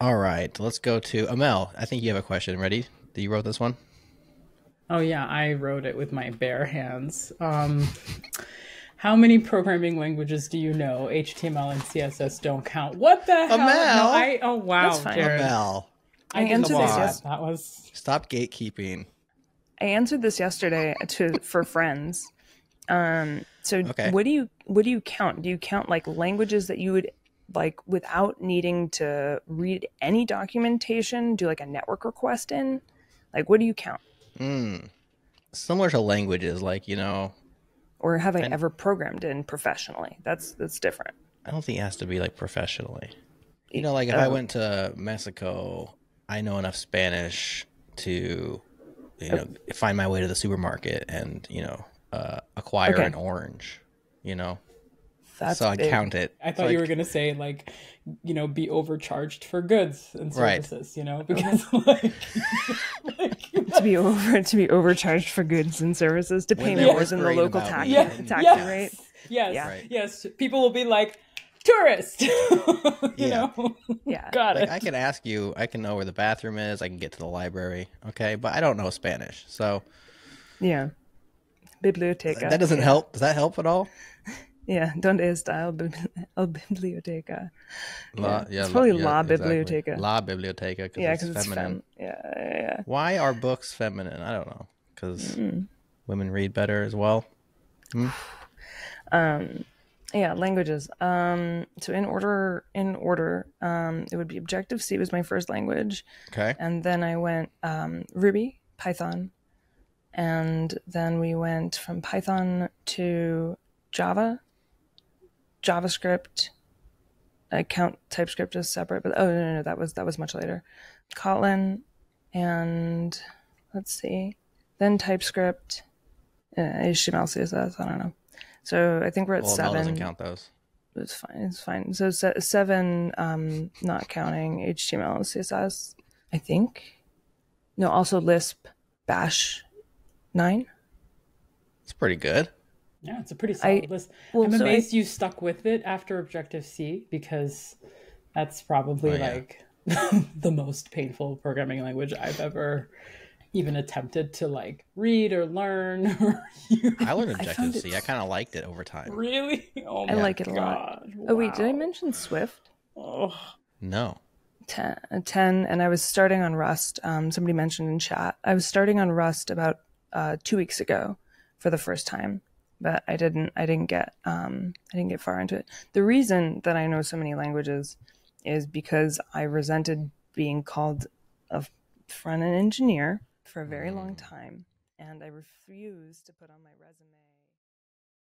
All right, let's go to Amal. I think you have a question. Ready? Do you wrote this one? Oh yeah, I wrote it with my bare hands. Um, how many programming languages do you know? HTML and CSS don't count. What the hell? Amal? No, I oh wow, That's fine. Jerod. Amal, I, I didn't answered know this that. yes- That was stop gatekeeping. I answered this yesterday to for friends. Um, so Okay. what do you what do you count? Do you count like languages that you would like without needing to read any documentation? Do like a network request in? Like what do you count? Mm. Similar to languages, like you know, Or have I And- ever programmed in professionally? That's that's different. I don't think it has to be like professionally. You know, like if I Oh. went to Mexico, I know enough Spanish to, you know, find my way to the supermarket and you know, uh, acquire Okay. an orange. You know, That's so I big. count it. I It's thought you like- were gonna say like, you know, be overcharged for goods and Right. services. You know, because like, like to be over to be overcharged for goods and services to pay more than the local about tax me. yeah, taxi yes, rate. Yes, Yeah. Right. yes. People will be like, tourist. you Yeah. know, Yeah. got Like it. I can ask you, I can know where the bathroom is, I can get to the library, okay, but I don't know Spanish, so Yeah. Biblioteca. that doesn't help. Does that help at all? Yeah, donde está el, bibli- el biblioteca? La, yeah, It's probably yeah, la exactly. biblioteca. La biblioteca, because Yeah, it's because it's feminine. fem. Yeah, yeah, yeah. Why are books feminine? I don't know. Because Mm. women read better as well. Yeah, languages. Um, so in order, in order, um, it would be Objective C was my first language, Okay. and then I went um, Ruby, Python, and then we went from Python to Java, JavaScript. I count TypeScript as separate, but oh no, no, no, that was that was much later. Kotlin, and let's see, then TypeScript, uh, HTML, CSS. I don't know. So I think we're at Well, seven. doesn't count those. It's fine. It's fine. So se- seven, um, not counting HTML, CSS. I think. No, also Lisp, Bash, nine. It's pretty good. Yeah, it's a pretty solid I- list. well, I'm so I- amazed you stuck with it after Objective C because that's probably Oh, yeah. like the most painful programming language I've ever even attempted to like read or learn. or I learned Objective it C. I kind of liked it over time. really? Oh I my like it a lot. God. Oh wait, did I mention Swift? Oh. No. 10, 10 and I was starting on Rust. Um, somebody mentioned in chat. I was starting on Rust about uh, two weeks ago for the first time, but I didn't. I didn't get. Um, I didn't get far into it. The reason that I know so many languages is because I resented being called a front end engineer for a very long time, and I refused to put on my resume.